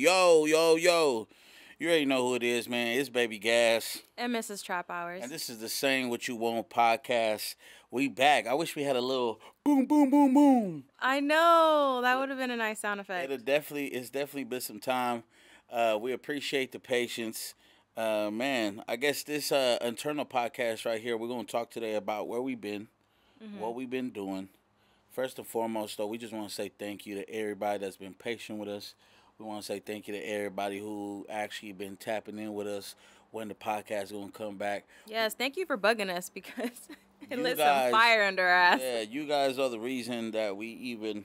yo, yo, yo. You already know who it is, man. It's Baby Gas. And Mrs. Trap Hours. And this is the Saying What You Won't podcast. We back. I wish we had a little boom, boom, boom, boom. I know. That would have been a nice sound effect. It'll definitely, it's definitely been some time. Uh, we appreciate the patience. Uh, man, I guess this uh, internal podcast right here, we're going to talk today about where we've been, mm-hmm. what we've been doing. First and foremost, though, we just want to say thank you to everybody that's been patient with us we want to say thank you to everybody who actually been tapping in with us when the podcast is going to come back. Yes, thank you for bugging us because it lit some fire under our ass. Yeah, you guys are the reason that we even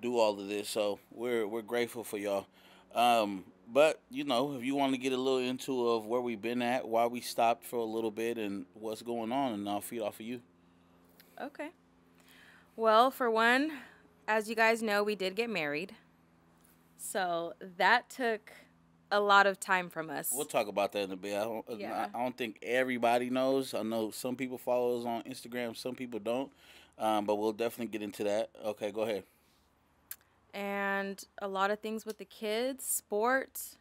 do all of this. So we're we're grateful for y'all. Um, but you know, if you want to get a little into of where we've been at, why we stopped for a little bit, and what's going on, and I'll feed off of you. Okay. Well, for one, as you guys know, we did get married. So that took a lot of time from us. We'll talk about that in a bit. I don't, yeah. I don't think everybody knows. I know some people follow us on Instagram, some people don't. Um, but we'll definitely get into that. Okay, go ahead. And a lot of things with the kids, sports.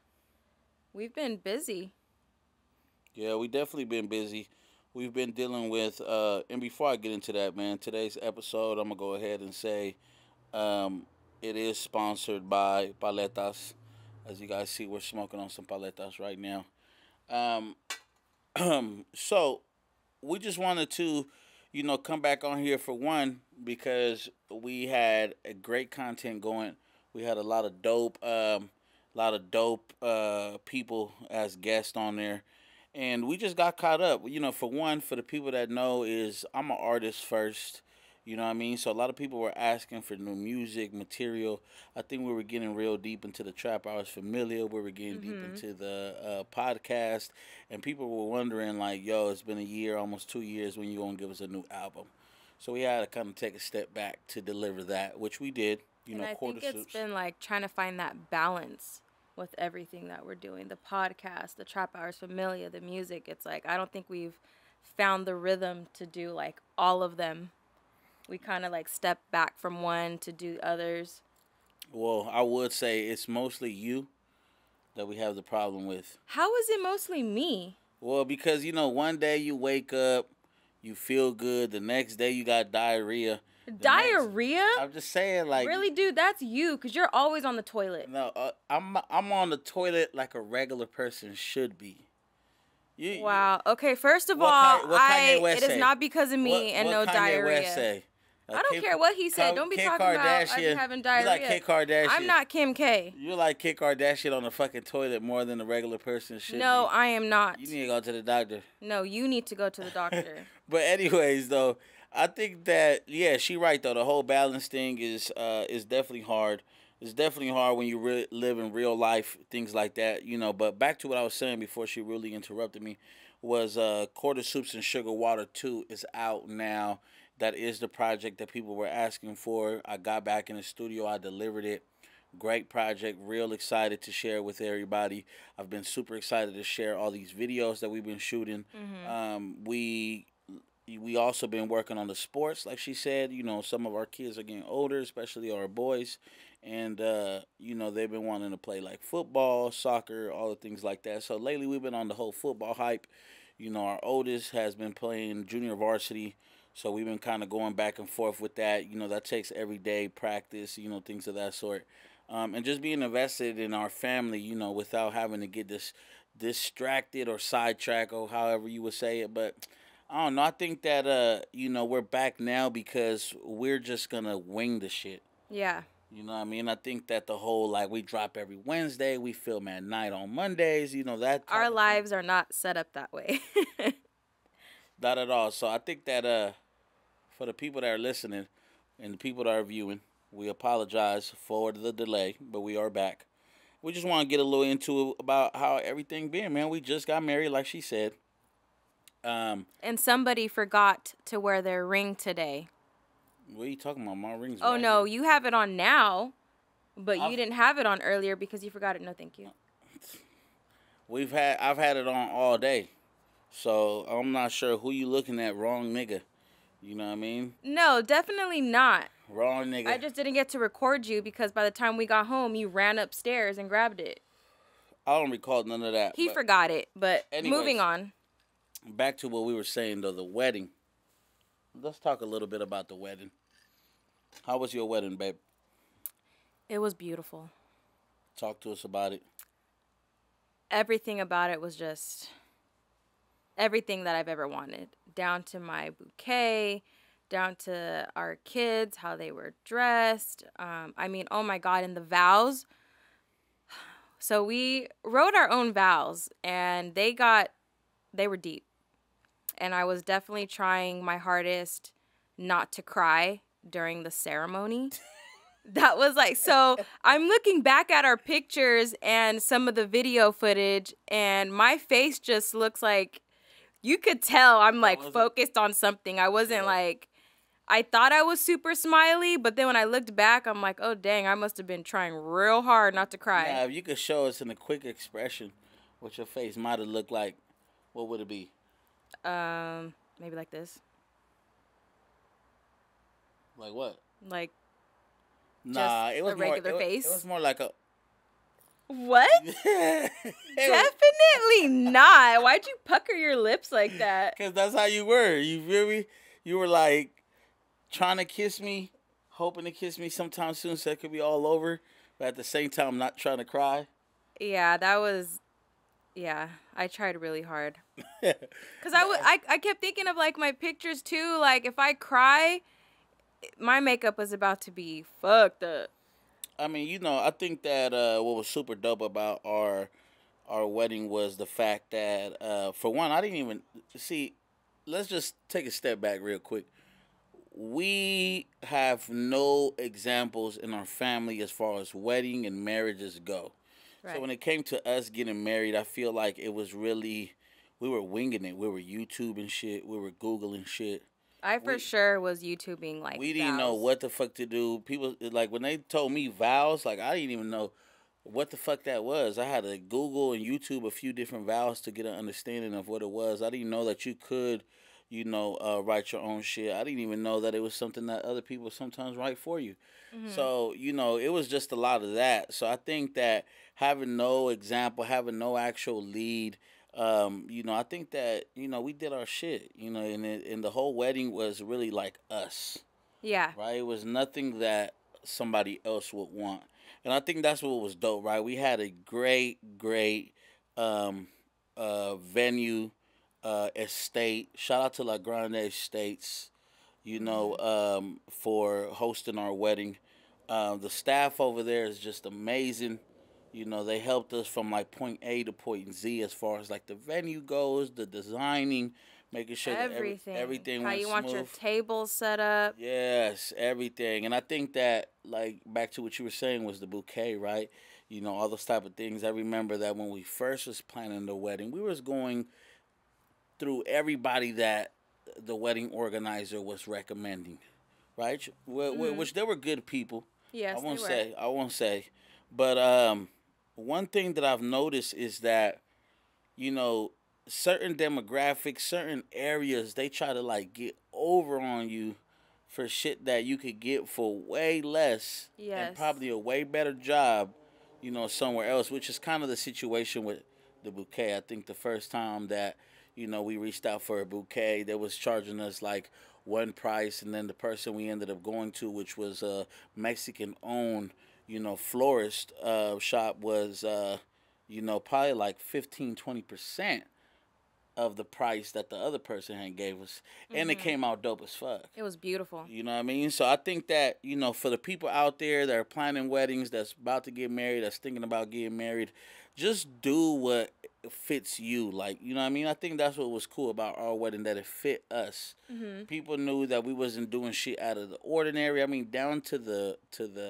We've been busy. Yeah, we definitely been busy. We've been dealing with, uh, and before I get into that, man, today's episode, I'm gonna go ahead and say, um, it is sponsored by Paletas. As you guys see, we're smoking on some paletas right now. Um, so we just wanted to, you know, come back on here for one because we had a great content going. We had a lot of dope, um, a lot of dope uh, people as guests on there, and we just got caught up. You know, for one, for the people that know, is I'm an artist first. You know what I mean? So a lot of people were asking for new music material. I think we were getting real deep into the trap. I was familiar. We were getting mm-hmm. deep into the uh, podcast, and people were wondering like, "Yo, it's been a year, almost two years. When you gonna give us a new album?" So we had to kind of take a step back to deliver that, which we did. You and know, I think it's soups. been like trying to find that balance with everything that we're doing. The podcast, the trap hours, Familia, the music. It's like I don't think we've found the rhythm to do like all of them we kind of like step back from one to do others. Well, I would say it's mostly you that we have the problem with. How is it mostly me? Well, because you know, one day you wake up, you feel good. The next day you got diarrhea. The diarrhea? Next, I'm just saying, like. Really, dude, that's you, cause you're always on the toilet. No, uh, I'm I'm on the toilet like a regular person should be. You, wow. Okay. First of all, I it is not because of me what, and what no Kanye diarrhea. West say? I don't Kim, care what he said. don't be Kim talking Kardashian, about I'm having diarrhea. You like Kim Kardashian. I'm not Kim K. You like Kim Kardashian on the fucking toilet more than a regular person should. No, be. I am not. You need to go to the doctor. No, you need to go to the doctor. but anyways, though, I think that yeah, she right though. The whole balance thing is uh is definitely hard. It's definitely hard when you re- live in real life, things like that, you know. But back to what I was saying before she really interrupted me was uh Quarter Soups and Sugar Water 2 is out now that is the project that people were asking for. I got back in the studio, I delivered it. Great project, real excited to share with everybody. I've been super excited to share all these videos that we've been shooting. Mm-hmm. Um, we we also been working on the sports, like she said. You know, some of our kids are getting older, especially our boys, and uh, you know they've been wanting to play like football, soccer, all the things like that. So lately, we've been on the whole football hype. You know, our oldest has been playing junior varsity so we've been kind of going back and forth with that. You know, that takes everyday practice, you know, things of that sort. Um, and just being invested in our family, you know, without having to get this distracted or sidetracked or however you would say it. But I don't know. I think that, uh, you know, we're back now because we're just going to wing the shit. Yeah. You know what I mean? I think that the whole like we drop every Wednesday, we film at night on Mondays, you know that Our lives are not set up that way. not at all. So I think that uh for the people that are listening and the people that are viewing, we apologize for the delay, but we are back. We just want to get a little into about how everything been, man. We just got married, like she said. Um, and somebody forgot to wear their ring today. What are you talking about? My ring's. Oh right no, here. you have it on now, but I've, you didn't have it on earlier because you forgot it. No, thank you. We've had I've had it on all day, so I'm not sure who you looking at. Wrong nigga. You know what I mean? No, definitely not. Wrong nigga. I just didn't get to record you because by the time we got home, you ran upstairs and grabbed it. I don't recall none of that. He forgot it, but Anyways. moving on. back to what we were saying though, the wedding. Let's talk a little bit about the wedding. How was your wedding, babe? It was beautiful. Talk to us about it. Everything about it was just everything that I've ever wanted, down to my bouquet, down to our kids, how they were dressed. Um, I mean, oh my God, and the vows. So we wrote our own vows, and they got, they were deep. And I was definitely trying my hardest not to cry during the ceremony. That was like so I'm looking back at our pictures and some of the video footage and my face just looks like you could tell I'm like focused on something. I wasn't Yeah. like I thought I was super smiley, but then when I looked back, I'm like, oh dang, I must have been trying real hard not to cry. Now, if you could show us in a quick expression what your face might have looked like, what would it be? Um, maybe like this, Like what? like Nah, Just it was a more. regular it face? It was more like a. what? Definitely not. Why'd you pucker your lips like that? Cause that's how you were. You really, you were like trying to kiss me, hoping to kiss me sometime soon, so it could be all over. But at the same time, not trying to cry. Yeah, that was. Yeah, I tried really hard. Cause I would, I, I kept thinking of like my pictures too. Like if I cry, my makeup was about to be fucked up. I mean, you know, I think that uh, what was super dope about our our wedding was the fact that, uh, for one, I didn't even see. Let's just take a step back real quick. We have no examples in our family as far as wedding and marriages go. Right. So when it came to us getting married, I feel like it was really we were winging it. We were YouTubing shit. We were googling shit. I for we- sure was YouTubing like. we didn't know what the fuck to do. People like when they told me vows, like I didn't even know what the fuck that was. I had to Google and YouTube a few different vows to get an understanding of what it was. I didn't know that you could, you know, uh, write your own shit. I didn't even know that it was something that other people sometimes write for you. Mm-hmm. So you know, it was just a lot of that. So I think that having no example, having no actual lead. Um, you know, I think that you know we did our shit. You know, and it, and the whole wedding was really like us Yeah. right? It was nothing that somebody else would want. And I think that's what was dope, right? We had a great, great um, uh, venue, uh, estate. Shout out to La Grande Estates, you know, um, for hosting our wedding. Uh, the staff over there is just amazing. You know, they helped us from like point A to point Z as far as like the venue goes, the designing, making sure that every- Everything. everything How you want your smooth. table set up. Yes, everything. And I think that like back to what you were saying was the bouquet, right? You know, all those type of things. I remember that when we first was planning the wedding, we was going through everybody that the wedding organizer was recommending, right? Wh- Mhm. Which they were good people. Yes, I won't say. I won't say. But um, one thing that I've noticed is that, you know, certain demographics, certain areas, they try to like get over on you for shit that you could get for way less Yes. and probably a way better job, you know, somewhere else. Which is kind of the situation with the bouquet. I think the first time that you know we reached out for a bouquet, they was charging us like one price, and then the person we ended up going to, which was uh, a Mexican owned, you know, florist uh, shop, was uh, you know probably like 15 20 percent of the price that the other person had gave us, and it Mhm. came out dope as fuck. It was beautiful. You know what I mean? So I think that, you know, for the people out there that are planning weddings, that's about to get married, that's thinking about getting married, just do what fits you. Like, you know what I mean? I think that's what was cool about our wedding, that it fit us. hmm People knew that we wasn't doing shit out of the ordinary. I mean, down to the to the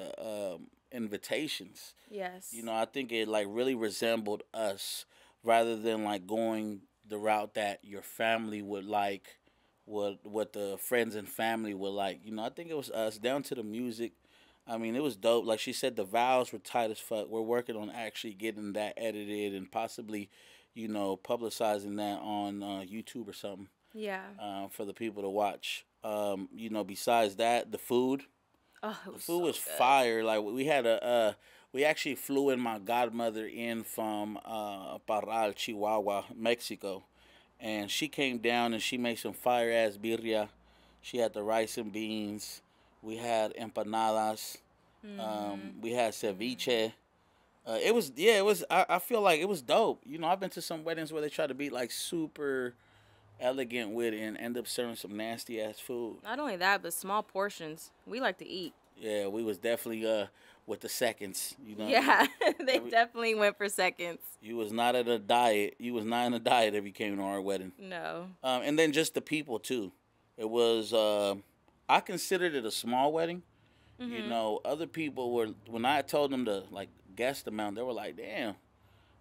um, invitations. Yes. You know, I think it like really resembled us rather than like going the route that your family would like, what what the friends and family would like. You know, I think it was us down to the music. I mean, it was dope. Like she said, the vows were tight as fuck. We're working on actually getting that edited and possibly, you know, publicizing that on uh, YouTube or something Yeah. uh, for the people to watch. Um, you know, besides that, the food. Oh, it The was food so was good. fire. Like we had a uh, we actually flew in my godmother in from uh, Parral, Chihuahua, Mexico, and she came down and she made some fire ass birria. She had the rice and beans. We had empanadas. Mm-hmm. Um, we had ceviche. Uh, it was yeah, it was. I, I feel like it was dope. You know, I've been to some weddings where they try to be like super elegant with it and end up serving some nasty ass food. Not only that, but small portions. We like to eat. Yeah, we was definitely uh with the seconds. You know. Yeah, they Every- definitely went for seconds. You was not at a diet. You was not in a diet if you came to our wedding. No. Um, and then just the people too. It was. Uh, I considered it a small wedding. You Mhm. know, other people were when I told them to like guess the amount, they were like, "Damn,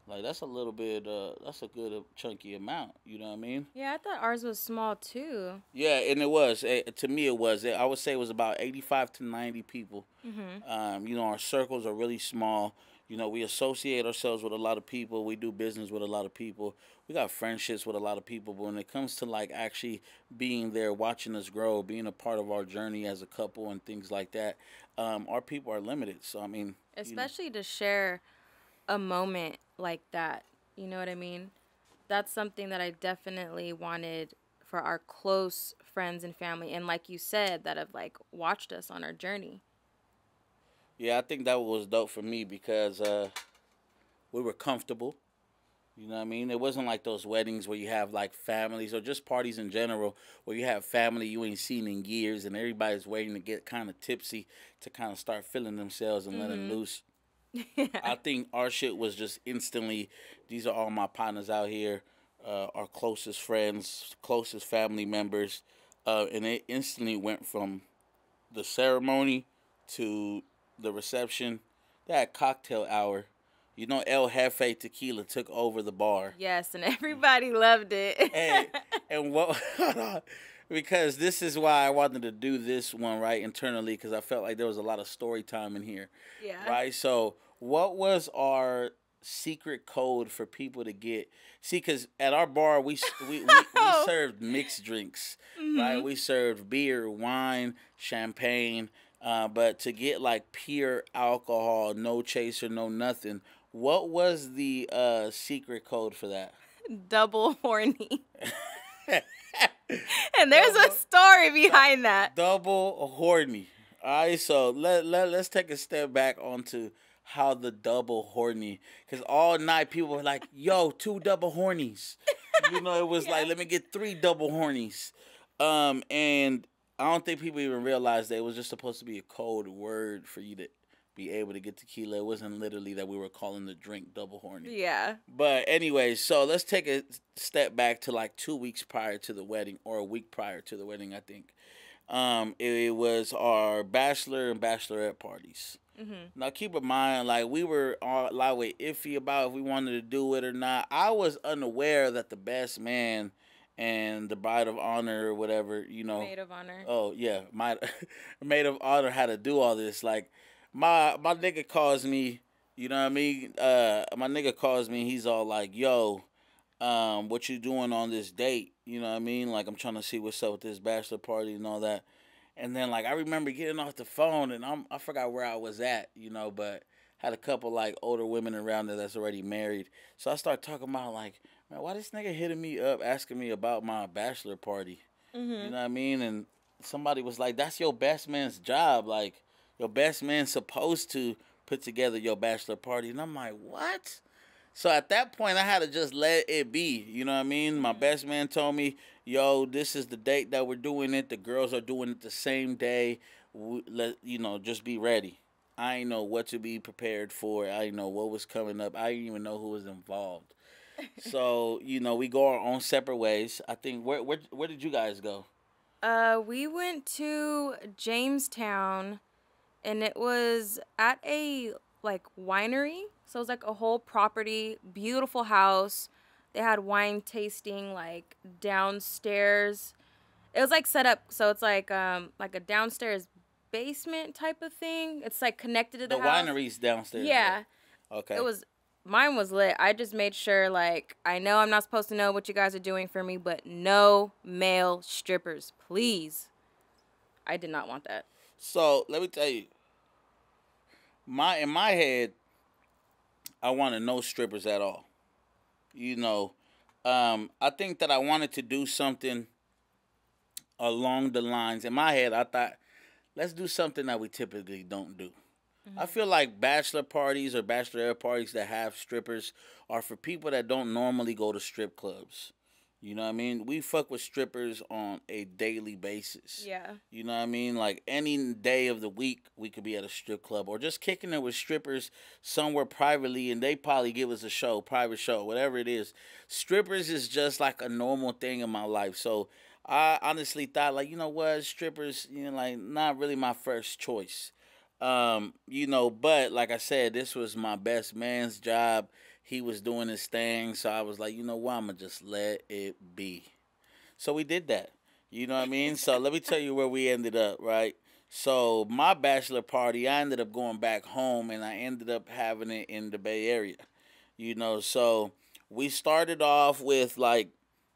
like that's a little bit. Uh, that's a good uh, chunky amount." You know what I mean? Yeah, I thought ours was small too. Yeah, and it was. Eh, to me, it was. I would say it was about eighty-five to ninety people. Mm-hmm. Um, you know, our circles are really small. You know, we associate ourselves with a lot of people. We do business with a lot of people. We got friendships with a lot of people. But when it comes to like actually being there, watching us grow, being a part of our journey as a couple and things like that, um, our people are limited. So I mean, you know, Especially to share a moment like that. You know what I mean? That's something that I definitely wanted for our close friends and family and like you said that have like watched us on our journey. yeah, I think that was dope for me because uh, we were comfortable. You know what I mean? It wasn't like those weddings where you have like families or just parties in general where you have family you ain't seen in years and everybody's waiting to get kind of tipsy to kind of start feeling themselves and letting Mhm. I think our shit was just instantly. These are all my partners out here, uh, our closest friends, closest family members, uh, and it instantly went from the ceremony to the reception. That cocktail hour. You know, El Jefe Tequila took over the bar. yes, and everybody loved it. Hey, and what? because this is why I wanted to do this one right internally because I felt like there was a lot of story time in here. yeah. Right. So, what was our secret code for people to get? See, because at our bar we we, we, we served mixed drinks. Right. Mhm. We served beer, wine, champagne. Uh, but to get like pure alcohol, no chaser, no nothing. What was the uh, secret code for that? Double horny. And there's a story behind that. double horny. All right, so let, let let's take a step back onto how the double horny, because all night people were like, "Yo, two double hornies." You know, it was like, "Let me get three double hornies," um, and I don't think people even realized that it was just supposed to be a code word for you to be able to get tequila. It wasn't literally that we were calling the drink double horny. Yeah. But anyway, so let's take a step back to like two weeks prior to the wedding, or a week prior to the wedding, I think. Um, it, was our bachelor and bachelorette parties. Mhm. Now, keep in mind, like we were all a lot way iffy about if we wanted to do it or not. I was unaware that the best man and the bride of honor or whatever, you know, Maid of honor. Oh yeah, my maid of honor had to do all this. Like my my nigga calls me, you know what I mean? Uh, my nigga calls me. He's all like, "Yo, um, what you doing on this date?" You know what I mean? Like I'm trying to see what's up with this bachelor party and all that. And then like I remember getting off the phone and I'm I forgot where I was at, you know, but had a couple like older women around there that's already married. So I start talking about like, man, why this nigga hitting me up asking me about my bachelor party? Mm-hmm. You know what I mean? And somebody was like, "That's your best man's job. Like, your best man's supposed to put together your bachelor party." And I'm like, "What?" So at that point, I had to just let it be. You know what I mean? My best man told me, "Yo, this is the date that we're doing it. The girls are doing it the same day. We, let you know, just be ready." I didn't know what to be prepared for. I didn't know what was coming up. I didn't even know who was involved. so you know, we go our own separate ways. I think where where where did you guys go? Uh, we went to Jamestown, and it was at a like winery. So it was like a whole property, beautiful house. They had wine tasting like downstairs. It was like set up so it's like um like a downstairs basement type of thing. It's like connected to the, The house. wineries downstairs. Yeah? Okay. it was mine was lit. I just made sure like I know I'm not supposed to know what you guys are doing for me, but no male strippers, please. I did not want that. So let me tell you, my in my head, I wanted no strippers at all. You know, um, I think that I wanted to do something along the lines. In my head, I thought, let's do something that we typically don't do. Mm-hmm. I feel like bachelor parties or bachelorette parties that have strippers are for people that don't normally go to strip clubs. You know what I mean? We fuck with strippers on a daily basis. Yeah. You know what I mean? Like any day of the week, we could be at a strip club or just kicking it with strippers somewhere privately, and they probably give us a show, private show, whatever it is. Strippers is just like a normal thing in my life. So I honestly thought, like, you know what, strippers, you know, like not really my first choice. Um, you know, but like I said, this was my best man's job he was doing his thing. So I was like, you know what, I'm gonna just let it be. So we did that. You know what I mean? So let me tell you where we ended up, right? So my bachelor party, I ended up going back home and I ended up having it in the Bay Area. You know, so we started off with like,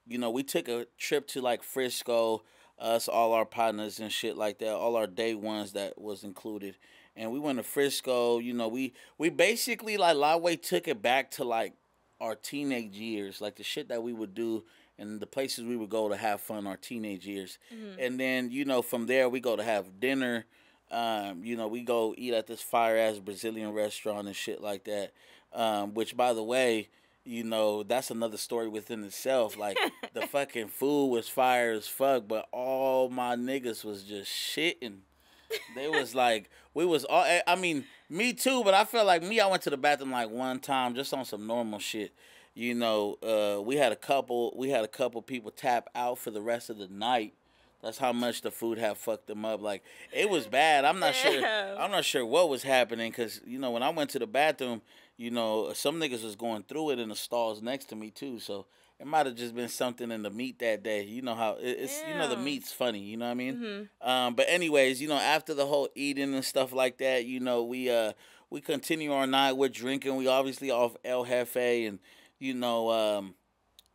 you know, we took a trip to like Frisco, us, all our partners and shit like that, all our day ones that was included and we went to Frisco. You know, we we basically like Lightweight took it back to like our teenage years, like the shit that we would do and the places we would go to have fun our teenage years. Mm-hmm. And then, you know, from there we go to have dinner. Um, you know, we go eat at this fire ass Brazilian restaurant and shit like that. Um, which by the way, you know, that's another story within itself. Like the fucking food was fire as fuck, but all my niggas was just shitting they was like we was all. Eh, I mean, me too. But I felt like me. I went to the bathroom like one time just on some normal shit. You know, uh, we had a couple. We had a couple people tap out for the rest of the night. That's how much the food had fucked them up. Like it was bad. I'm not sure. I'm not sure what was happening because you know when I went to the bathroom, you know some niggas was going through it in the stalls next to me too. So it might have just been something in the meat that day. You know how it's yeah. you know the meat's funny. You know what I mean? Mm-hmm. Um, but anyways, you know after the whole eating and stuff like that, you know we uh we continue our night. We're drinking. We obviously off El Jefe and you know um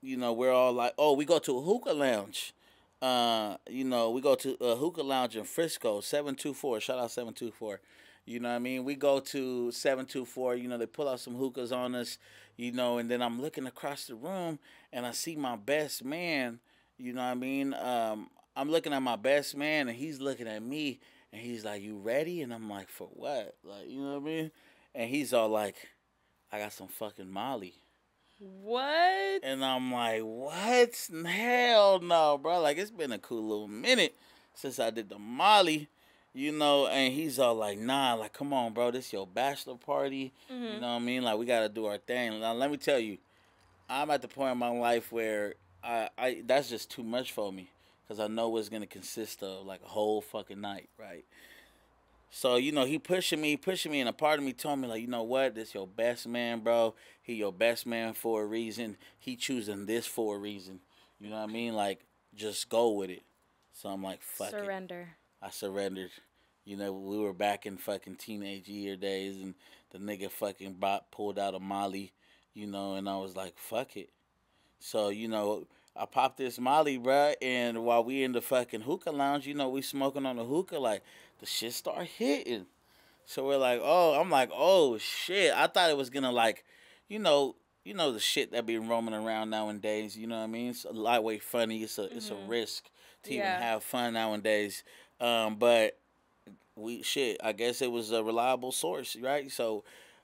you know we're all like oh we go to a hookah lounge. Uh, you know, we go to a hookah lounge in Frisco, seven two four. Shout out seven two four. You know what I mean? We go to 724, you know, they pull out some hookahs on us, you know, and then I'm looking across the room and I see my best man, you know what I mean? Um, I'm looking at my best man and he's looking at me and he's like, You ready? And I'm like, For what? Like, you know what I mean? And he's all like, I got some fucking Molly. What? And I'm like, What? Hell no, bro. Like, it's been a cool little minute since I did the Molly you know, and he's all like, nah, like, come on, bro, this your bachelor party. Mm-hmm. You know what I mean? Like, we gotta do our thing. Now, let me tell you, I'm at the point in my life where I, I that's just too much for me, cause I know it's gonna consist of like a whole fucking night, right? So you know, he pushing me, pushing me, and a part of me told me like, you know what, this your best man, bro. He your best man for a reason. He choosing this for a reason. You know what I mean? Like, just go with it. So I'm like, fuck it. Surrender. It. I surrendered. You know, we were back in fucking teenage year days, and the nigga fucking bought, pulled out a Molly, you know, and I was like, fuck it. So, you know, I popped this Molly, bruh, and while we in the fucking hookah lounge, you know, we smoking on the hookah, like, the shit start hitting. So we're like, oh, I'm like, oh, shit. I thought it was gonna, like, you know, you know the shit that be roaming around nowadays. You know what I mean? It's a lightweight funny. It's a mm-hmm. it's a mm-hmm. risk to yeah. even have fun nowadays. Um, but we shit, I guess it was a reliable source, right? So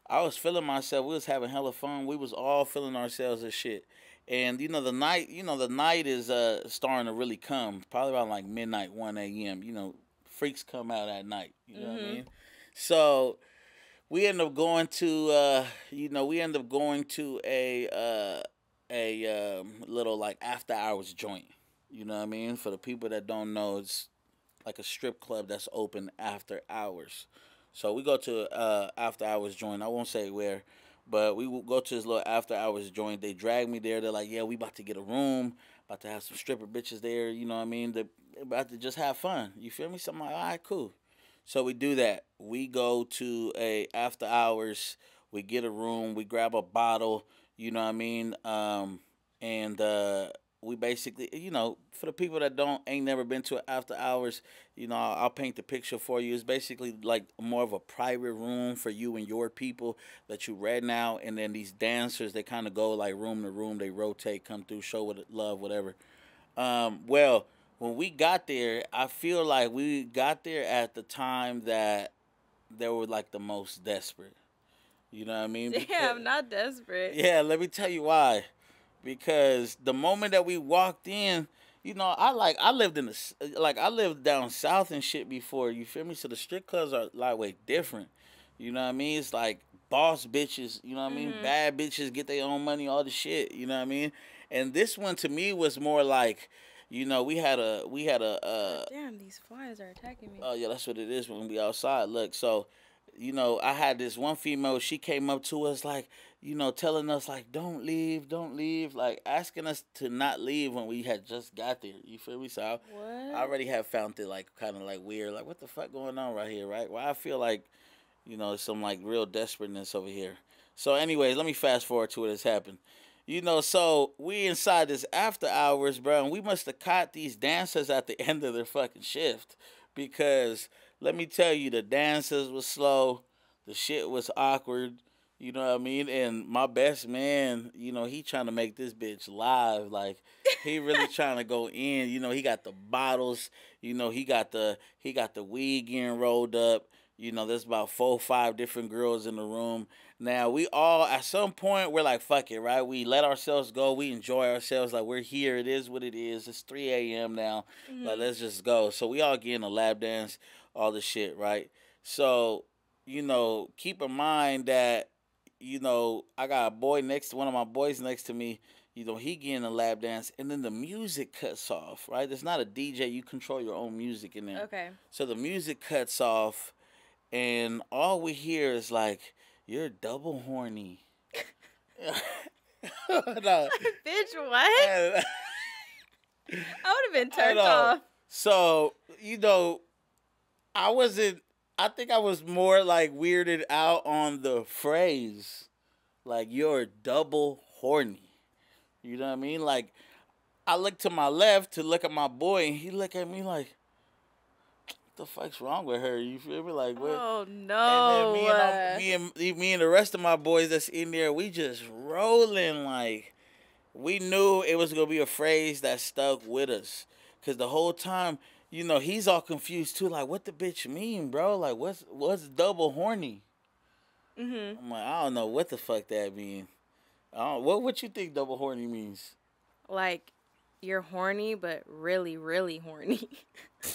I was feeling myself. We was having hella fun. We was all feeling ourselves as shit. And you know the night, you know the night is uh starting to really come. Probably around like midnight, one a.m. You know, freaks come out at night. You know mm-hmm. what I mm-hmm. mean? So we end up going to, uh, you know, we end up going to a uh, a um, little like after hours joint. You know what I mean? For the people that don't know, it's like a strip club that's open after hours. So we go to uh after hours joint. I won't say where, but we go to this little after hours joint. They drag me there. They're like, yeah, we about to get a room, about to have some stripper bitches there. You know what I mean? They're about to just have fun. You feel me? So I'm like, all right, cool. So we do that. We go to a after hours. We get a room. We grab a bottle. You know what I mean? Um, and uh, we basically, you know, for the people that don't ain't never been to after hours, you know, I'll, I'll, paint the picture for you. It's basically like more of a private room for you and your people that you read now, and then these dancers they kind of go like room to room, they rotate, come through, show what love, whatever. Um, well, when we got there, I feel like we got there at the time that they were like the most desperate. You know what I mean? Yeah, I'm not desperate. Yeah, let me tell you why because the moment that we walked in, you know, I like I lived in the like I lived down south and shit before. You feel me? So the strip clubs are like way different. You know what I mean? It's like boss bitches. You know what I mean? Mm-hmm. Bad bitches get their own money, all the shit. You know what I mean? And this one to me was more like, you know, we had a we had a. Uh, Damn, these flies are attacking me. Oh yeah, that's what it is when we outside. Look, so you know, I had this one female. She came up to us like, you know, telling us like, "Don't leave, don't leave," like asking us to not leave when we had just got there. You feel me? So I, I already have found it like kind of like weird, like what the fuck going on right here, right? Well, I feel like, you know, some like real desperateness over here. So, anyways, let me fast forward to what has happened. You know, so we inside this after hours, bro, and we must have caught these dancers at the end of their fucking shift because let me tell you, the dances was slow, the shit was awkward. You know what I mean? And my best man, you know, he trying to make this bitch live. Like he really trying to go in. You know, he got the bottles. You know, he got the he got the weed getting rolled up. You know, there's about four, five different girls in the room. Now we all at some point we're like, fuck it, right? We let ourselves go. We enjoy ourselves. Like we're here. It is what it is. It's 3 a.m. now. Mm-hmm. Like let's just go. So we all get in a lap dance, all the shit, right? So, you know, keep in mind that you know, I got a boy next to one of my boys next to me. You know, he getting a lap dance, and then the music cuts off. Right? It's not a DJ. You control your own music in there. Okay. So the music cuts off, and all we hear is like, "You're double horny." no. Bitch, what? I would have been turned off. So you know, I wasn't I think I was more like weirded out on the phrase, like you're double horny. You know what I mean? Like I look to my left to look at my boy, and he look at me like, "What the fuck's wrong with her?" You feel me? Like what? Oh no! And then me and, me and me and the rest of my boys that's in there, we just rolling like we knew it was gonna be a phrase that stuck with us, cause the whole time you know, he's all confused too. Like, what the bitch mean, bro? Like, what's what's double horny? Mm-hmm. I'm like, I don't know what the fuck that mean. I don't, what what you think double horny means? Like, you're horny, but really, really horny.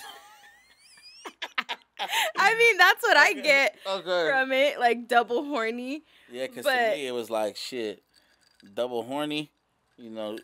I mean, that's what okay. I get okay. from it, like double horny. Yeah, because but... to me it was like shit, double horny. You know,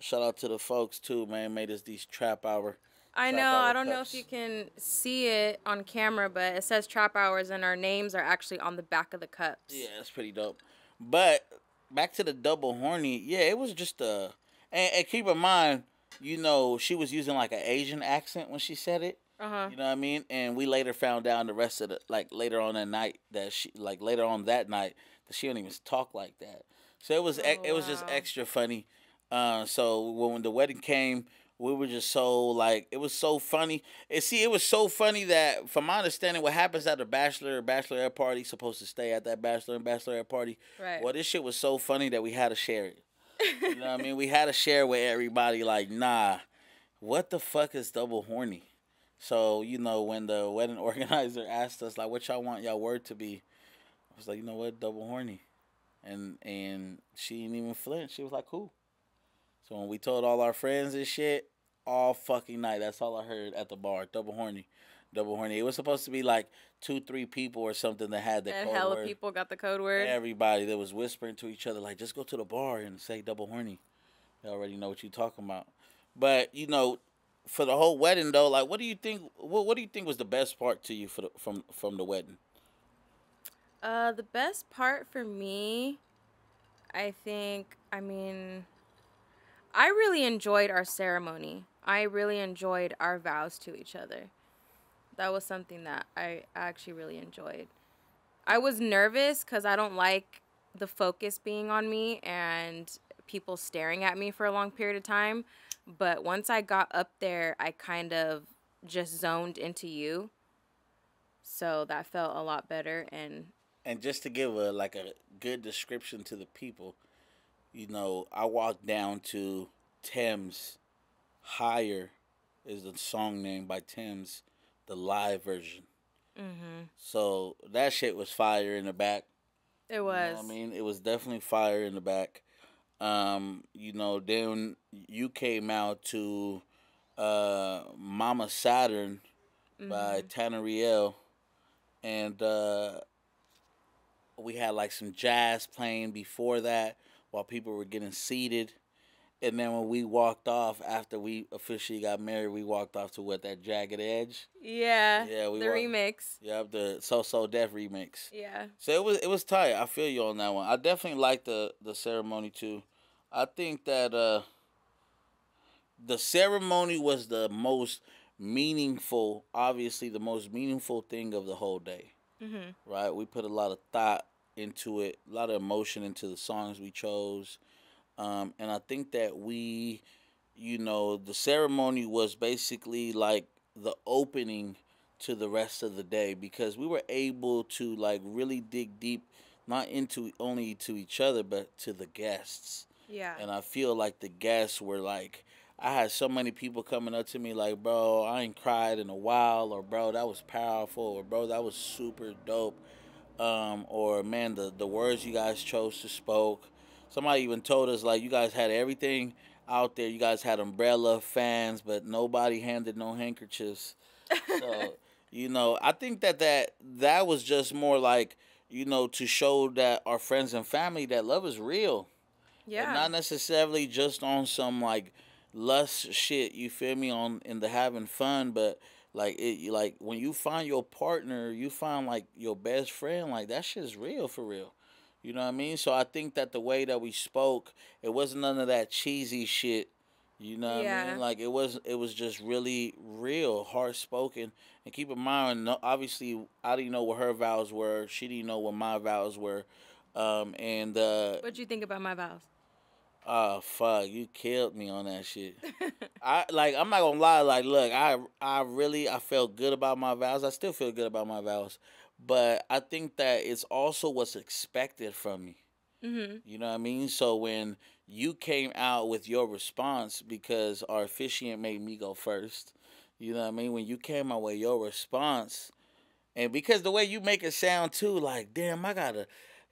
shout out to the folks too, man. Made us these trap hour I know. I don't know if you can see it on camera, but it says trap hours, and our names are actually on the back of the cups. Yeah, that's pretty dope. But back to the double horny. Yeah, it was just a. And, and keep in mind, you know, she was using like an Asian accent when she said it. Uh-huh. You know what I mean? And we later found out the rest of the like later on that night that she like later on that night that she don't even talk like that. So it was oh, it was just extra funny. Uh, so when the wedding came, we were just so like it was so funny. And see, it was so funny that from my understanding, what happens at a bachelor or bachelorette party, supposed to stay at that bachelor and bachelorette party. Right. Well, this shit was so funny that we had to share it. you know what I mean? We had to share with everybody. Like, nah, what the fuck is double horny? So you know, when the wedding organizer asked us like, "What y'all want y'all word to be?" I was like, "You know what, double horny," and and she didn't even flinch. She was like, "Cool." So when we told all our friends and shit, all fucking night, that's all I heard at the bar. Double horny. Double horny. It was supposed to be like two, three people or something that had the code word. and code hella word. people got the code word. Everybody that was whispering to each other, like, just go to the bar and say double horny. They already know what you're talking about. But, you know, for the whole wedding though, like what do you think what what do you think was the best part to you for the, from from the wedding? Uh the best part for me I think I mean I really enjoyed our ceremony. I really enjoyed our vows to each other. That was something that I actually really enjoyed. I was nervous because I don't like the focus being on me and people staring at me for a long period of time. But once I got up there, I kind of just zoned into you. So that felt a lot better and And just to give a like a good description to the people, you know, I walked down to Tems Higher is the song name by Tems, the live version. mm-hmm. So that shit was fire in the back. it You know was. I mean, it was definitely fire in the back. Um, you know, then you came out to uh, Mama Saturn by Mhm. Tanerélle, and uh, we had like some jazz playing before that while people were getting seated. And then when we walked off after we officially got married, we walked off to what that Jagged Edge. Yeah. Yeah, we the wa- remix. Yep, the So So Def remix. Yeah. So it was it was tight. I feel you on that one. I definitely like the the ceremony too. I think that uh the ceremony was the most meaningful, obviously the most meaningful thing of the whole day. Mhm. Right? We put a lot of thought into it, a lot of emotion into the songs we chose. Um and I think that we you know, the ceremony was basically like the opening to the rest of the day because we were able to like really dig deep not into only to each other but to the guests Yeah. and i feel like the guests were like i had so many people coming up to me like bro i ain't cried in a while or bro that was powerful or bro that was super dope um, or man the, the words you guys chose to spoke. Somebody even told us like you guys had everything out there. You guys had umbrella fans but nobody handed no handkerchiefs. So you know i think that that that was just more like you know to show that our friends and family that love is real. Yeah. and not necessarily just on some like lust shit you feel me on in the having fun but like it like when you find your partner you find like your best friend like that shit is real for real. You know what i mean? So i think that the way that we spoke it wasn't none of that cheesy shit. You know what i mean? Like it was it was just really real hard spoken and keep in mind obviously i didn't know what her vows were. She didn't know what my vows were. Um and uh What'd you think about my vows? Oh fuck, you killed me on that shit. I like I'm not gonna lie, like look, I I really I felt good about my vows. I still feel good about my vows. But I think that it's also what's expected from me. mhm. You know what I mean? So when you came out with your response because our officiant made me go first, you know what I mean? When you came out with your response, and because the way you make it sound too, like, damn, I gotta,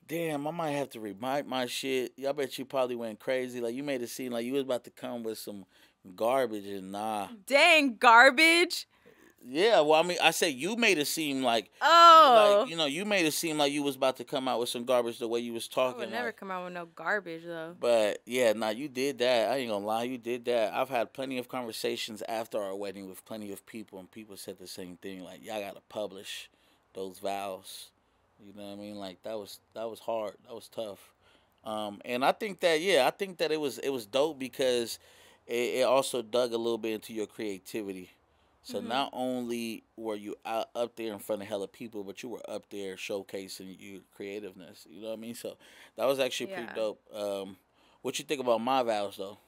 damn, I might have to remind my shit. Y'all bet you probably went crazy. Like you made it seem like you was about to come with some garbage and nah. Dang garbage. Yeah, well, I mean, I say you made it seem like, Oh. like you know, you made it seem like you was about to come out with some garbage the way you was I talking. would never like- come out with no garbage though. But yeah, nah, you did that. I ain't gonna lie, you did that. I've had plenty of conversations after our wedding with plenty of people, and people said the same thing. Like, y'all gotta publish those vows. You know what I mean? Like that was that was hard. That was tough. Um, and I think that yeah, I think that it was it was dope because it, it also dug a little bit into your creativity. So Mhm. not only were you out, up there in front of hella people, but you were up there showcasing your creativeness. You know what I mean? So that was actually pretty dope. Um, what you think about my vows though?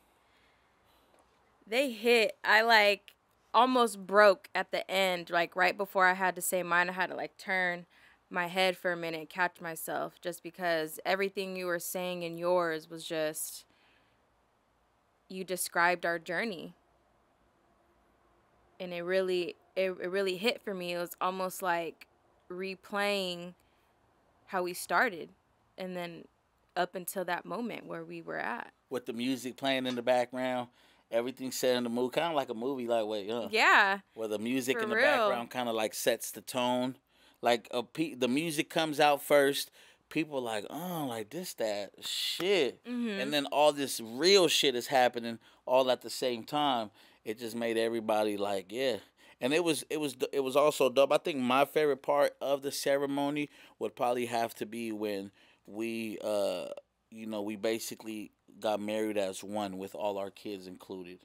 They hit. I like almost broke at the end. Like right before I had to say mine, I had to like turn my head for a minute catch myself just because everything you were saying in yours was just you described our journey. And it really it, it really hit for me. It was almost like replaying how we started and then up until that moment where we were at. With the music playing in the background, everything set in the mood, kind of like a movie, like wait, uh, Yeah. where the music in the real. background kind of like sets the tone. Like a pe- the music comes out first. People like, oh, like this, that shit, Mhm. and then all this real shit is happening all at the same time. It just made everybody like, yeah. And it was it was it was also dope. I think my favorite part of the ceremony would probably have to be when we uh you know we basically got married as one with all our kids included.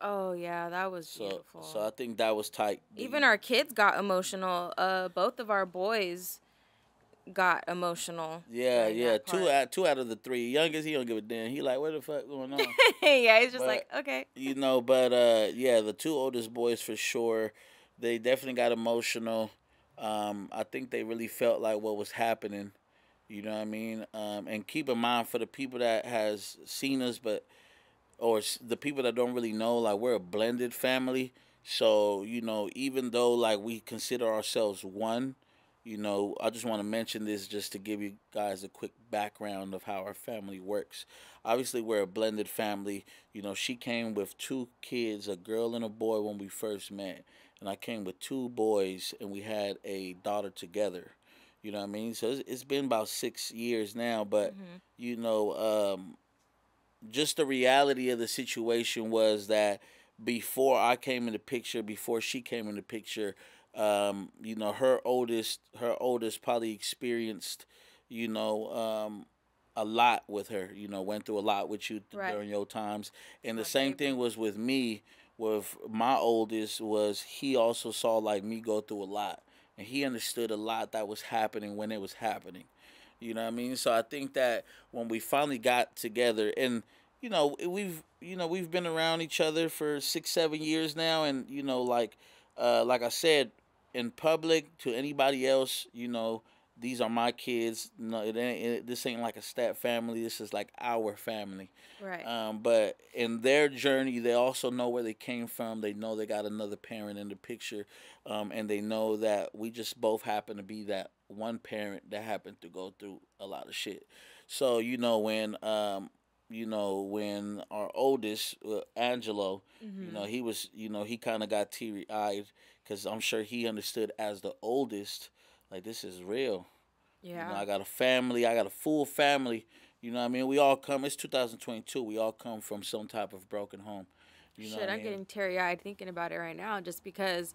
Oh yeah, that was So beautiful. so I think that was tight. Even our kids got emotional. Uh, both of our boys got emotional. Yeah, yeah. Two out two out of the three. Youngest, he don't give a damn. He like, what the fuck going on? yeah, he's just but, like, okay. You know, but uh, yeah, the two oldest boys for sure. They definitely got emotional. Um, I think they really felt like what was happening. You know what I mean? Um, and keep in mind for the people that has seen us, but or the people that don't really know, like we're a blended family. So you know, even though like we consider ourselves one, you know, I just want to mention this just to give you guys a quick background of how our family works. Obviously, we're a blended family. You know, she came with two kids, a girl and a boy, when we first met. And I came with two boys, and we had a daughter together. You know what I mean? So it's, it's been about six years now, but, mm-hmm. you know, um, just the reality of the situation was that before I came in the picture, before she came in the picture, um, you know, her oldest, her oldest probably experienced, you know, um, a lot with her. You know, went through a lot with you right. during your times, and the same thing was with me. With my oldest, was he also saw like me go through a lot, and he understood a lot that was happening when it was happening. You know what I mean? So I think that when we finally got together, and you know, we've you know we've been around each other for six, seven years now, and you know, like, uh, like I said, in public to anybody else, you know, these are my kids. No, it ain't. It, this ain't like a stat family. This is like our family. Right. Um, but in their journey, they also know where they came from. They know they got another parent in the picture, um, and they know that we just both happen to be that one parent that happened to go through a lot of shit. So you know when um, you know when our oldest uh, Angelo, mm-hmm. you know he was, you know he kind of got teary eyed because I'm sure he understood as the oldest, like this is real. Yeah. You know, I got a family. I got a full family. You know what I mean? We all come. It's 2022. We all come from some type of broken home. You know Shit, I'm mean? getting teary eyed thinking about it right now, just because,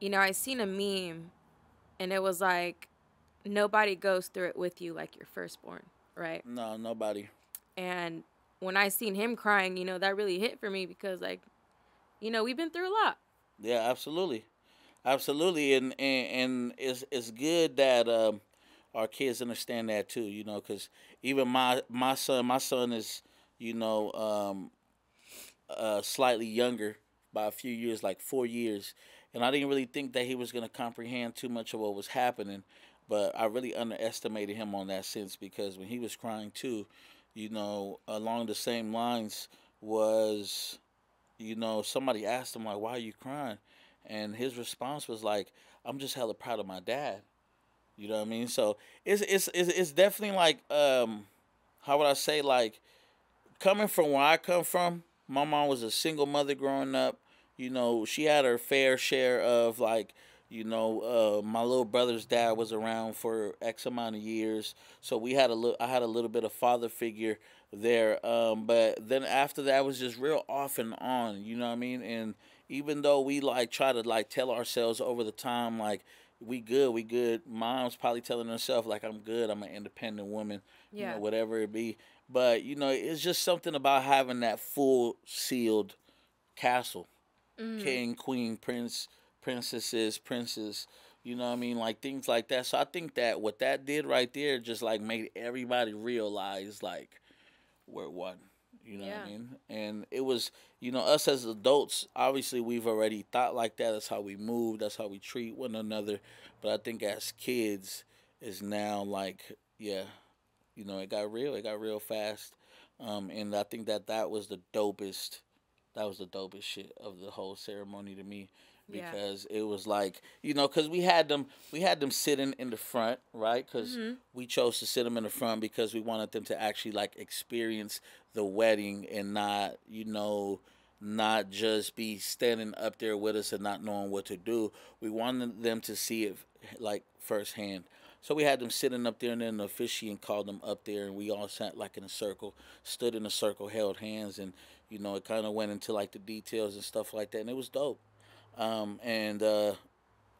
you know, I seen a meme, and it was like, nobody goes through it with you like your firstborn, right? No, nobody. And when I seen him crying, you know, that really hit for me because, like, you know, we've been through a lot. Yeah, absolutely, absolutely, and and, and it's it's good that um, our kids understand that too. You know, because even my my son, my son is you know um, uh, slightly younger by a few years, like four years, and I didn't really think that he was gonna comprehend too much of what was happening, but I really underestimated him on that sense because when he was crying too, you know, along the same lines was you know, somebody asked him like, "Why are you crying?" And his response was like, "I'm just hella proud of my dad." You know what I mean? So it's it's it's, it's definitely like um, how would I say like coming from where I come from. My mom was a single mother growing up. You know, she had her fair share of like you know, uh, my little brother's dad was around for X amount of years, so we had a little. I had a little bit of father figure there. Um, but then after that was just real off and on, you know what I mean? And even though we like try to like tell ourselves over the time like we good, we good. Mom's probably telling herself like I'm good, I'm an independent woman, yeah. you know, whatever it be. But you know, it's just something about having that full sealed castle, mm. king, queen, prince, princesses, princes. You know what I mean? Like things like that. So I think that what that did right there just like made everybody realize like we're one. You know yeah. what I mean? And it was, you know, us as adults, obviously we've already thought like that. That's how we move. That's how we treat one another. But I think as kids, is now like, yeah, you know, it got real. It got real fast. Um, and I think that that was the dopest. That was the dopest shit of the whole ceremony to me because yeah. it was like you know because we had them we had them sitting in the front right because mm-hmm. we chose to sit them in the front because we wanted them to actually like experience the wedding and not you know not just be standing up there with us and not knowing what to do we wanted them to see it like firsthand so we had them sitting up there and then the officiant called them up there and we all sat like in a circle stood in a circle held hands and you know it kind of went into like the details and stuff like that and it was dope um, and uh,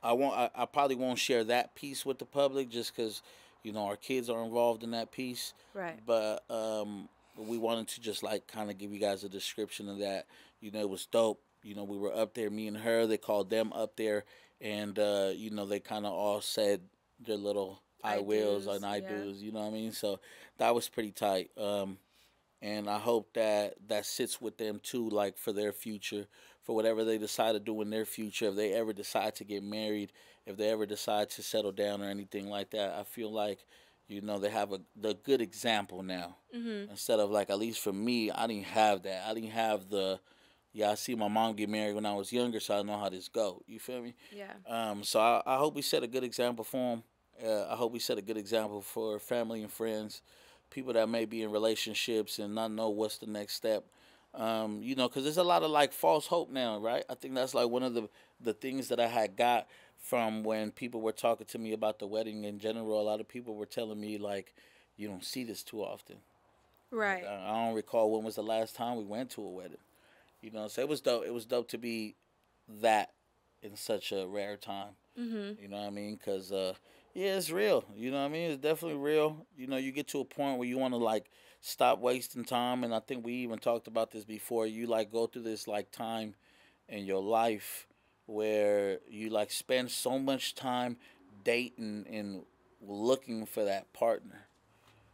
I won't. I, I, probably won't share that piece with the public just because you know our kids are involved in that piece. Right. But um, we wanted to just like kind of give you guys a description of that. You know, it was dope. You know, we were up there, me and her. They called them up there, and uh, you know, they kind of all said their little I, I wills do's, and I yeah. do's. You know what I mean? So that was pretty tight. Um, and I hope that that sits with them too, like for their future, for whatever they decide to do in their future. If they ever decide to get married, if they ever decide to settle down or anything like that, I feel like, you know, they have a the good example now. Mm-hmm. Instead of like, at least for me, I didn't have that. I didn't have the, yeah, I see my mom get married when I was younger, so I know how this go. You feel me? Yeah. Um, so I, I hope we set a good example for them. Uh, I hope we set a good example for family and friends, people that may be in relationships and not know what's the next step. Um, you know, because there's a lot of like false hope now, right? I think that's like one of the the things that I had got from when people were talking to me about the wedding in general. A lot of people were telling me like, you don't see this too often. Right. I I don't recall when was the last time we went to a wedding. You know, so it was dope. It was dope to be that in such a rare time. Mm-hmm. You know what I mean? Because, uh, yeah, it's real. You know what I mean? It's definitely real. You know, you get to a point where you want to, like, stop wasting time. And I think we even talked about this before. You, like, go through this, like, time in your life where you, like, spend so much time dating and looking for that partner.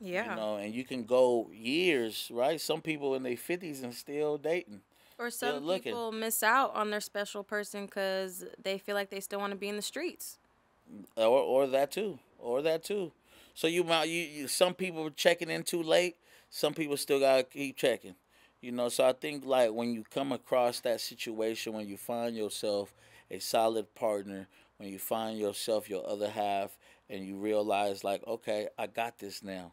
Yeah. You know, and you can go years, right? Some people in their 50s and still dating. or some people miss out on their special person because they feel like they still want to be in the streets. or or that too, or that too. So you might you, you some people are checking in too late. Some people still gotta keep checking. You know, so I think like when you come across that situation, when you find yourself a solid partner, when you find yourself your other half, and you realize like, okay, I got this now.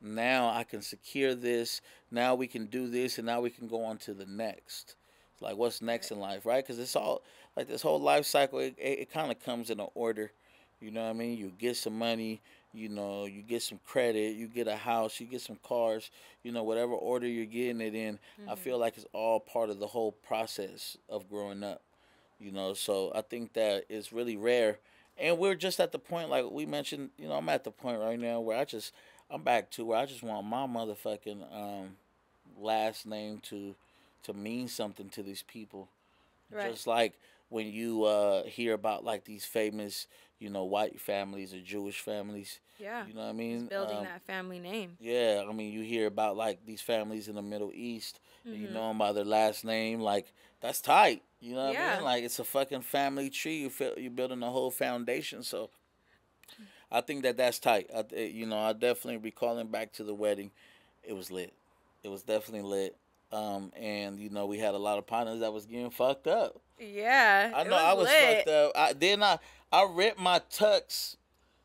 Now I can secure this. Now we can do this, and now we can go on to the next. Like what's next in life, right? Because it's all like this whole life cycle. It, it, it kind of comes in an order. You know what I mean? You get some money, you know, you get some credit, you get a house, you get some cars, you know, whatever order you're getting it in. I feel like it's all part of the whole process of growing up. You know, so I think that it's really rare. And we're just at the point, like we mentioned, you know, I'm at the point right now where I just, I'm back to where I just want my motherfucking um, last name to, to mean something to these people. Right. Just like when you uh, hear about like these famous, you know, white families or Jewish families. Yeah. You know what I mean? Building Um, that family name. Yeah, I mean, you hear about like these families in the Middle East, and you Mhm. know them by their last name. Like that's tight. You know what I mean? Like it's a fucking family tree. You feel you're building a whole foundation. So I think that that's tight. I, you know, I definitely recalling back to the wedding. It was lit. It was definitely lit. Um, and you know, we had a lot of partners that was getting fucked up. Yeah. I know I was lit. fucked up. I then I I ripped my tux,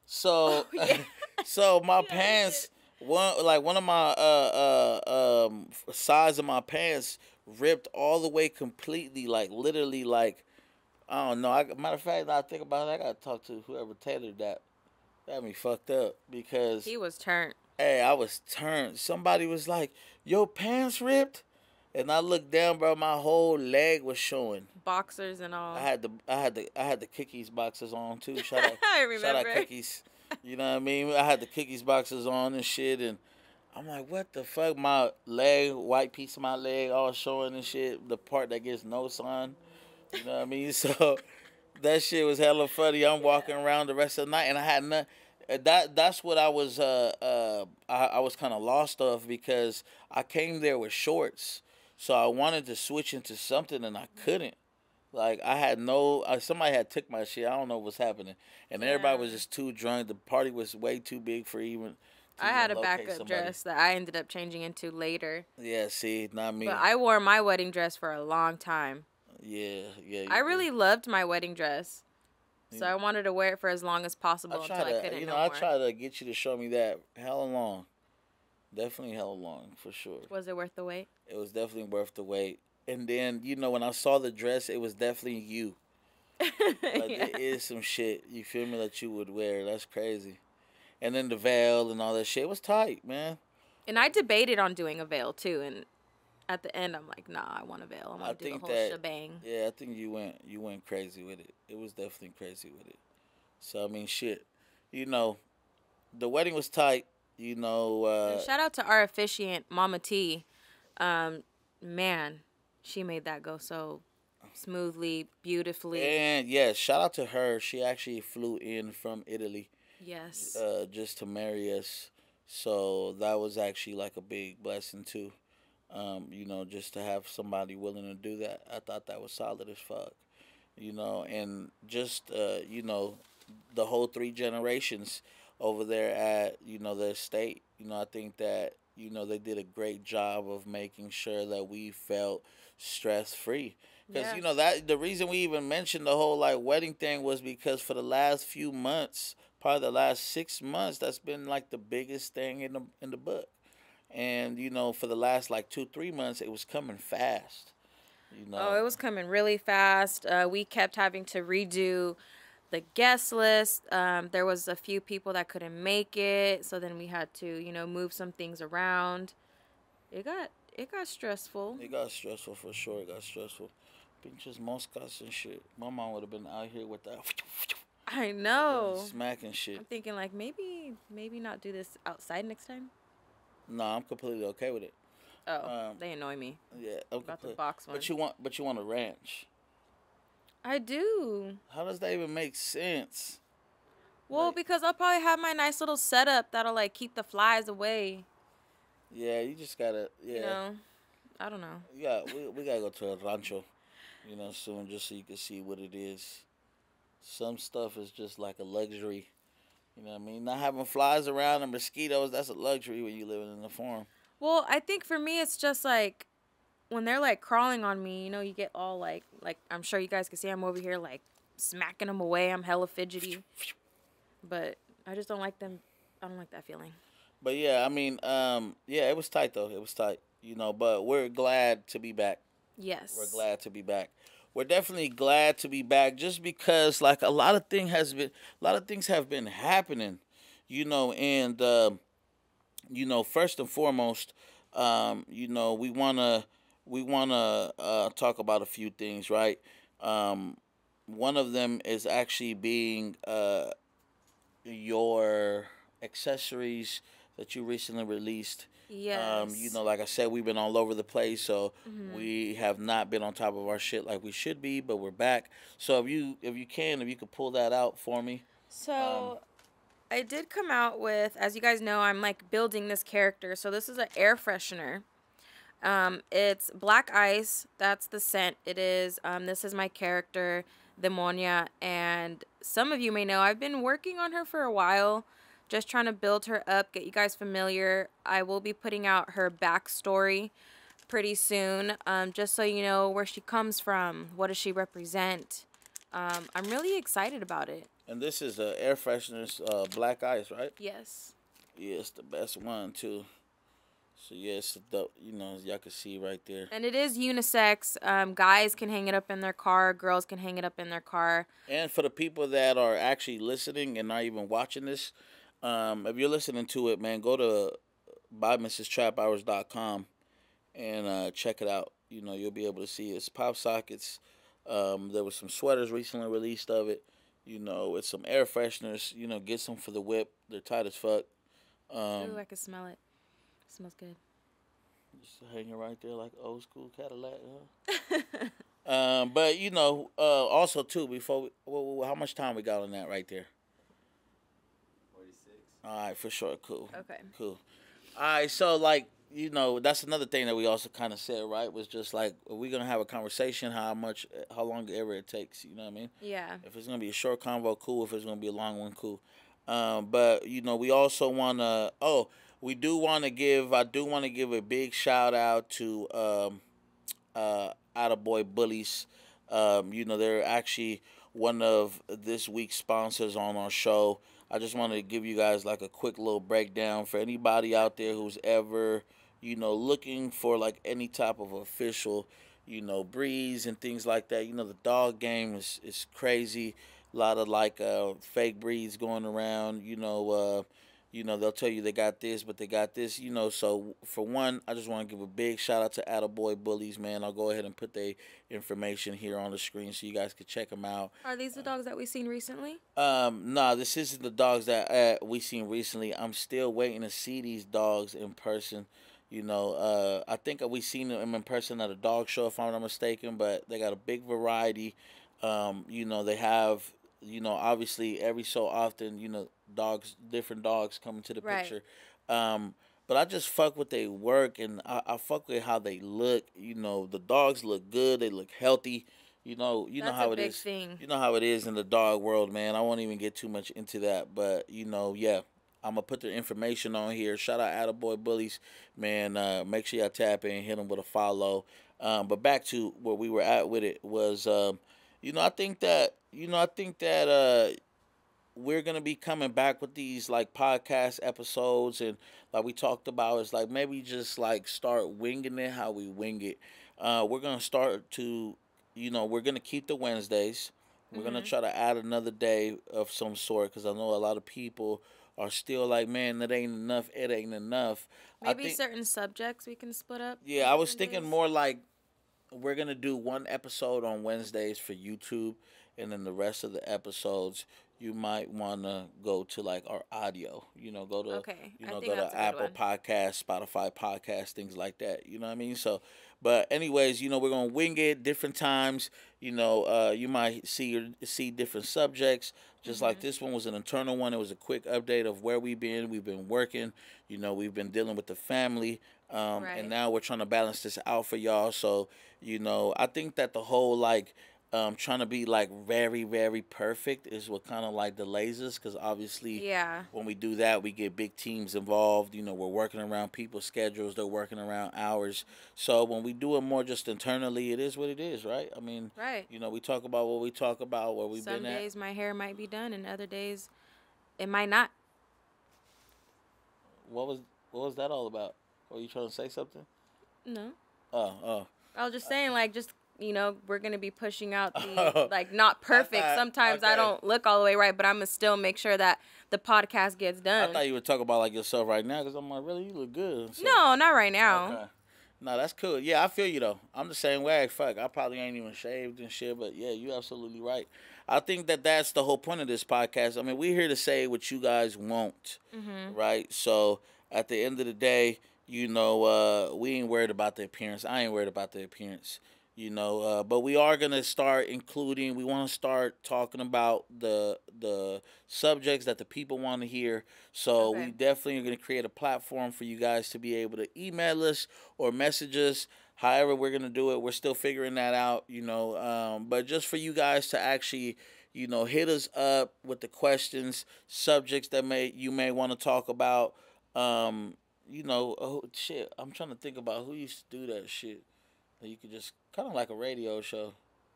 so Oh, yeah. so my Yeah, pants one like one of my uh uh um sides of my pants ripped all the way completely like literally like I don't know. I matter of fact, I think about it, I gotta talk to whoever tailored that. That me fucked up because He was turned. hey, I was turned. Somebody was like, "Your pants ripped," and I looked down, bro. My whole leg was showing. Boxers and all. I had the I had the I had the cookies boxes on too. Shout out, I shout out cookies. You know what I mean? I had the cookies boxes on and shit, and I'm like, what the fuck? My leg, white piece of my leg, all showing and shit. The part that gets no sun. You know what I mean? So that shit was hella funny. I'm walking around the rest of the night, and I had not. That that's what I was uh uh I, I was kind of lost of because I came there with shorts, so I wanted to switch into something and I couldn't. Like I had no, uh, somebody had took my shit. I don't know what's happening, and everybody was just too drunk. The party was way too big for even. to I had a backup somebody. dress that I ended up changing into later. Yeah, see, not me. But I wore my wedding dress for a long time. yeah, yeah. I did. really loved my wedding dress. So Yeah. I wanted to wear it for as long as possible I until try I couldn't you no know, I more. try to get you to show me that hella long. Definitely hella long for sure. Was it worth the wait? It was definitely worth the wait. And then you know when I saw the dress, it was definitely you. Like yeah. there is some shit you feel me that you would wear. That's crazy. And then the veil and all that shit was tight, man. And I debated on doing a veil too, and at the end I'm like, nah, I want a veil. I I want to do the think whole that- shebang. Yeah, I think you went you went crazy with it. It was definitely crazy with it. So I mean, shit. You know, the wedding was tight. You know, uh, shout out to our officiant, Mama T. Um, man, she made that go so smoothly, beautifully. and yeah, shout out to her. She actually flew in from Italy. Yes. uh, just to marry us. So that was actually like a big blessing too. Um, you know, just to have somebody willing to do that. I thought that was solid as fuck. You know, and just uh, you know, the whole three generations over there at you know the estate. You know, I think that you know they did a great job of making sure that we felt stress free. Because Yeah. you know that the reason we even mentioned the whole like wedding thing was because for the last few months, probably the last six months, that's been like the biggest thing in the in the book. And you know, for the last like two three months, it was coming fast. You know, Oh, it was coming really fast. Uh, we kept having to redo the guest list. Um, there was a few people that couldn't make it, so then we had to, you know, move some things around. It got it got stressful. It got stressful for sure. It got stressful. Pinches moscas and shit. My mom would have been out here with that I know. smacking shit. I'm thinking like maybe maybe not do this outside next time. No, I'm completely okay with it. Oh, Um, they annoy me Yeah, I'm about the box one. But you want, but you want a ranch. I do. How does that even make sense? Well, Like- because I'll probably have my nice little setup that'll like keep the flies away. Yeah, you just gotta. Yeah, You know, I don't know. yeah. We we gotta go to a rancho, you know, soon just so you can see what it is. Some stuff is just like a luxury. You know what I mean? Not having flies around and mosquitoes, that's a luxury when you living in the farm. Well, I think for me, it's just like when they're like crawling on me. You know, you get all like like I'm sure you guys can see I'm over here like smacking them away. I'm hella fidgety, but I just don't like them. I don't like that feeling. But yeah, I mean, um, yeah, it was tight though. It was tight, you know. But we're glad to be back. Yes. We're glad to be back. We're definitely glad to be back, just because like a lot of thing has been, a lot of things have been happening, you know. And um you know, first and foremost, um, you know, we wanna we wanna uh, talk about a few things, right? Um, one of them is actually being uh, your accessories that you recently released. Yes. Um, you know, like I said, we've been all over the place, so Mhm. we have not been on top of our shit like we should be, but we're back. So if you if you can, if you could pull that out for me. So I did come out with, as you guys know, I'm like building this character. So this is an air freshener. Um, it's black ice. That's the scent. It is. Um, this is my character, Demonia, and some of you may know I've been working on her for a while, just trying to build her up, get you guys familiar. I will be putting out her backstory pretty soon, um, just so you know where she comes from, what does she represent. Um, I'm really excited about it. And this is a air freshener's uh, black ice, right? Yes. Yeah, it's the best one too. So yeah, it's the you know y'all can see right there. And it is unisex. Um, guys can hang it up in their car. Girls can hang it up in their car. And for the people that are actually listening and not even watching this, um, if you're listening to it, man, go to buymrstraphours.com and uh, check it out. You know, you'll be able to see it's pop sockets. Um, there was some sweaters recently released of it. You know, it's some air fresheners. You know, get some for the whip. They're tight as fuck. Um, Ooh, I can smell it. Smells good. Just hanging right there like old school Cadillac, huh? um, but you know, uh, also too, before we, well, well, how much time we got on that right there? 46. All right, for sure, cool. Okay. Cool. All right, so like you know, that's another thing that we also kind of said, right? Was just like, are we gonna have a conversation? How much, how long ever it takes? You know what I mean? Yeah. If it's gonna be a short convo, cool. If it's gonna be a long one, cool. Um, but you know, we also wanna. Oh, we do want to give. I do want to give a big shout out to um, uh, Attaboy Bullies. Um, you know, they're actually one of this week's sponsors on our show. I just want to give you guys like a quick little breakdown for anybody out there who's ever, you know, looking for like any type of official, you know, breeds and things like that. You know, the dog game is is crazy. A lot of like uh, fake breeds going around. You know, uh, you know they'll tell you they got this, but they got this. You know, so for one, I just want to give a big shout out to Attaboy Bullies, man. I'll go ahead and put their information here on the screen so you guys can check them out. Are these the dogs that we've seen recently? Um, nah, this isn't the dogs that uh, we seen recently. I'm still waiting to see these dogs in person. You know, uh, I think we seen them in person at a dog show, if I'm not mistaken. But they got a big variety. Um, you know, they have you know, obviously every so often, you know, dogs, different dogs come into the Right. picture. Um, but I just fuck with they work and I, I fuck with how they look. You know, the dogs look good. They look healthy. You know, you That's know how it is. thing. You know how it is in the dog world, man. I won't even get too much into that, but you know, yeah. I'm gonna put their information on here. Shout out Attaboy Bullies, man. Uh, make sure y'all tap in, hit them with a follow. Um, but back to where we were at with it was, um, you know, I think that, you know, I think that uh, we're gonna be coming back with these like podcast episodes, and like we talked about, is like maybe just like start winging it how we wing it. Uh, we're gonna start to, you know, we're gonna keep the Wednesdays. We're gonna Mhm. try to add another day of some sort because I know a lot of people are still like, man, that ain't enough. It ain't enough. Maybe think- certain subjects we can split up. yeah, I was thinking days. more like we're gonna do one episode on Wednesdays for YouTube, and then the rest of the episodes you might wanna go to like our audio. You know, go to Okay, you know go to Apple. Podcast, Spotify Podcast, things like that. You know what I mean? So, but anyways, you know we're gonna wing it different times. You know, uh, you might see see different subjects. Just like Mhm. this one was an internal one. It was a quick update of where we've been. We've been working. You know, we've been dealing with the family. Um, Right. and now we're trying to balance this out for y'all. So, you know, I think that the whole like um, trying to be like very, very perfect is what kind of like delays us because obviously Yeah. when we do that, we get big teams involved. You know, we're working around people's schedules, they're working around hours. So when we do it more just internally, it is what it is, right? I mean, Right. you know, we talk about what we talk about, where we've Some been at. days my hair might be done, and other days it might not. What was what was that all about? Were you trying to say something? No. Oh, oh. I was just saying, like, just you know, we're gonna be pushing out the Oh. like not perfect. thought- Sometimes I don't look all the way right, but I'm gonna still make sure that the podcast gets done. I thought you would talk about like yourself right now because I'm like, really, you look good. So- no, not right now. Okay. No, that's cool. Yeah, I feel you though. I'm the same way. Fuck, I probably ain't even shaved and shit, but yeah, you're absolutely right. I think that that's the whole point of this podcast. I mean, we're here to say what you guys want, Mm-hmm. right? So at the end of the day, you know, uh, we ain't worried about the appearance. I ain't worried about the appearance. You know, uh, but we are gonna start including. We want to start talking about the the subjects that the people want to hear. So Okay. we definitely are gonna create a platform for you guys to be able to email us or message us. However, we're gonna do it. We're still figuring that out. You know, um, but just for you guys to actually you know hit us up with the questions subjects that may you may want to talk about um you know oh shit i'm trying to think about who used to do that shit you could just kind of like a radio show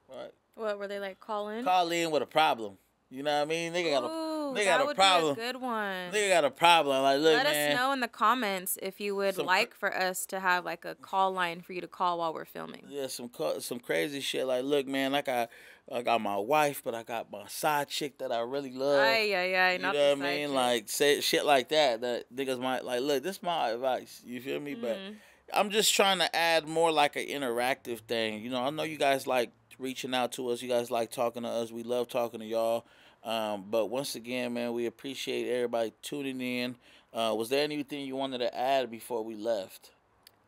right What were they like? Call in. call in with a problem you know what i mean nigga got a Ooh, they got a would problem. Good one. They got a problem like look Let man us know in the comments if you would Some like for us to have like a call line for you to call while we're filming. Yeah, some some crazy shit. Like, look, man, I got I got my wife, but I got my side chick that I really love. Ay, ay, ay, you know what I mean? chick. Like, say shit like that. That niggas might like. Look, this my advice. You feel me? But Mhm. I'm just trying to add more like an interactive thing. You know, I know you guys like reaching out to us. You guys like talking to us. We love talking to y'all. Um, but once again, man, we appreciate everybody tuning in. Uh, was there anything you wanted to add before we left?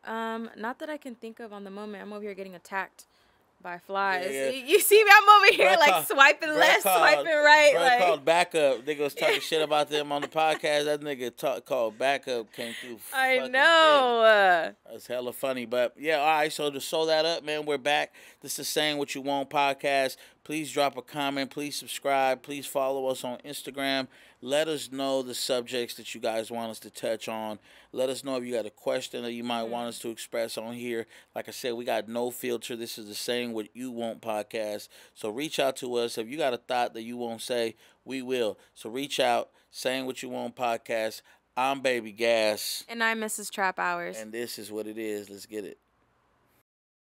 Um, not that I can think of on the moment. I'm over here getting attacked by flies. yeah. You, see me? I'm over here like called- swiping left, called- swiping right. Bro like called backup. Nigga was talking shit about them on the podcast. That nigga talk, called backup came through. I know. That's hella funny. But yeah, all right. So to sew that up, man, we're back. This is saying what you won't podcast. Please drop a comment. Please subscribe. Please follow us on Instagram. Let us know the subjects that you guys want us to touch on. Let us know if you got a question that you might want us mm-hmm. to express on here. Like I said, we got no filter. This is the saying what you won't podcast. So reach out to us. If you got a thought that you won't say, we will. So reach out, saying what you won't podcast. I'm Baby Gas. and I'm Mrs. Traphours. And this is what it is. Let's get it.